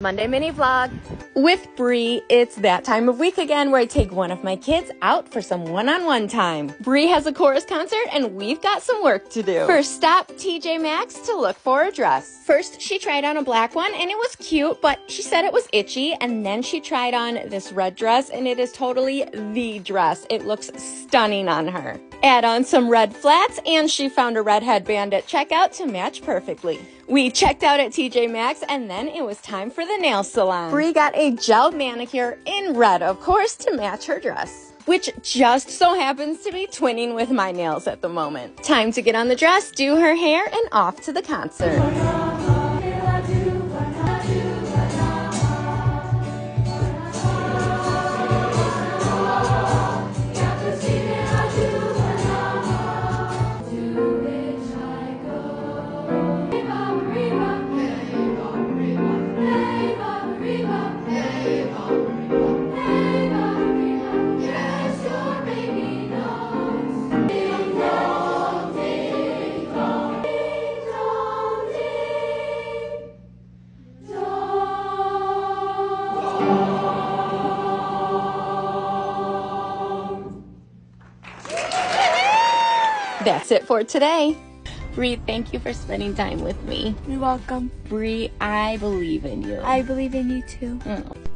Monday mini vlog. With Bree, it's that time of week again where I take one of my kids out for some one-on-one time. Bree has a chorus concert and we've got some work to do. First stop, TJ Maxx to look for a dress. First, she tried on a black one and it was cute, but she said it was itchy. And then she tried on this red dress and it is totally the dress. It looks stunning on her. Add on some red flats and she found a red headband at checkout to match perfectly. We checked out at TJ Maxx and then it was time for the nail salon. Bree got a gel manicure in red, of course, to match her dress. Which just so happens to be twinning with my nails at the moment. Time to get on the dress, do her hair, and off to the concert. That's it for today. Bree, thank you for spending time with me. You're welcome. Bree, I believe in you. I believe in you too. Mm.